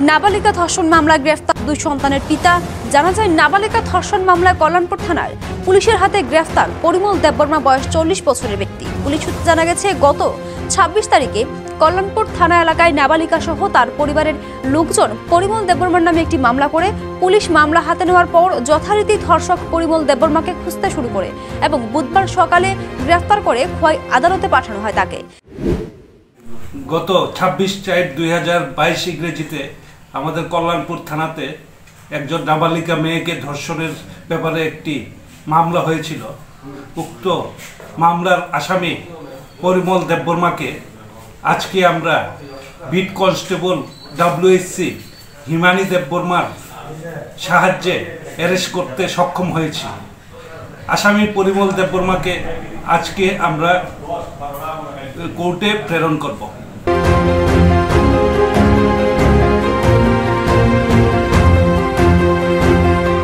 নাবালিকা ধর্ষণ মামলায় গ্রেফতার দুই সন্তানের পিতা। জানা যায়, নাবালিকা ধর্ষণ মামলায় কল্যাণপুর থানার পুলিশের হাতে গ্রেফতার পরিমল দেববর্মা বয়স চল্লিশ বছরের ব্যক্তি। পুলিশ সূত্রে জানা গেছে, গত ছাব্বিশ তারিখে কল্যাণপুর থানা এলাকায় নাবালিকা সহ তার পরিবারের লোকজন পরিমল দেববর্মার নামে একটি মামলা করে। পুলিশ মামলা হাতে নেওয়ার পর যথারীতি ধর্ষক পরিমল দেববর্মাকে খুঁজতে শুরু করে এবং বুধবার সকালে গ্রেফতার করে খোয়াই আদালতে পাঠানো হয় তাকে। গত ছাব্বিশ চার দুই হাজার বাইশ ইংরেজিতে আমাদের কল্যাণপুর থানাতে একজন নাবালিকা মেয়েকে ধর্ষণের ব্যাপারে একটি মামলা হয়েছিল। উক্ত মামলার আসামি পরিমল দেববর্মাকে আজকে আমরা বিট কনস্টেবল ডাব্লিউএসসি হিমানি দেববর্মার সাহায্যে অ্যারেস্ট করতে সক্ষম হয়েছি। আসামি পরিমল দেববর্মাকে আজকে আমরা কোর্টে প্রেরণ করব।